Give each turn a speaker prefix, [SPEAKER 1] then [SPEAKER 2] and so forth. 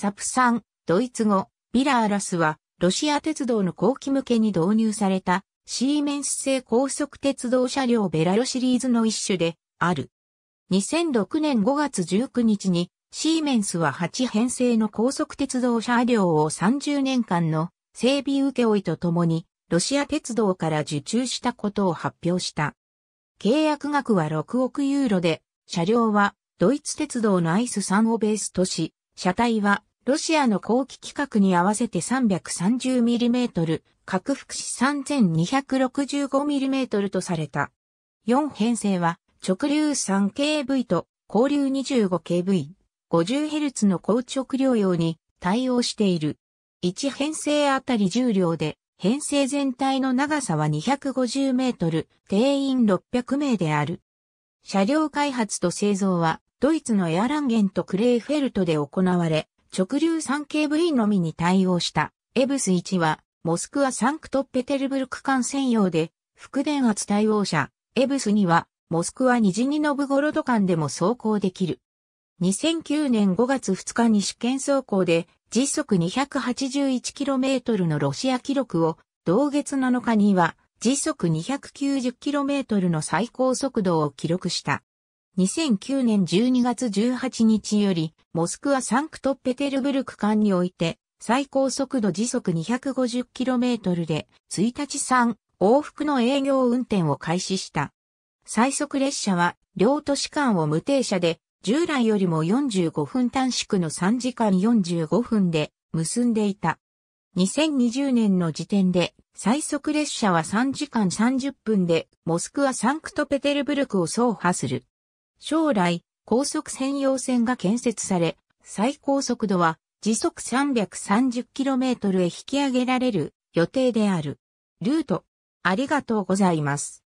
[SPEAKER 1] サプ産、ドイツ語、ビラーラスは、ロシア鉄道の後期向けに導入された、シーメンス製高速鉄道車両ベラロシリーズの一種で、ある。2006年5月19日に、シーメンスは8編成の高速鉄道車両を30年間の整備請負とともに、ロシア鉄道から受注したことを発表した。契約額は6億ユーロで、車両はドイツ鉄道のアイス3をベースとし、車体はロシアの後期規格に合わせて 330mm、核副紙 3265mm とされた。4編成は直流 3kV と交流 25kV、50Hz の高直量用に対応している。1編成あたり重量で編成全体の長さは250メートル、定員600名である。車両開発と製造はドイツのエアランゲンとクレイフェルトで行われ、直流 3kV のみに対応したエブス1はモスクワサンクトペテルブルク間専用で、副電圧対応車エブス2はモスクワニジニノブゴロド間でも走行できる。2009年5月2日に試験走行で時速 281km のロシア記録を同月7日には時速 290km の最高速度を記録した。2009年12月18日より、モスクワサンクトペテルブルク間において、最高速度時速 250km で、1日3往復の営業運転を開始した。最速列車は、両都市間を無停車で、従来よりも45分短縮の3時間45分で結んでいた。2020年の時点で最速列車は3時間30分でモスクワサンクトペテルブルクを走破する。将来、高速専用線が建設され、最高速度は時速 330km へ引き上げられる予定である。ルート、ありがとうございます。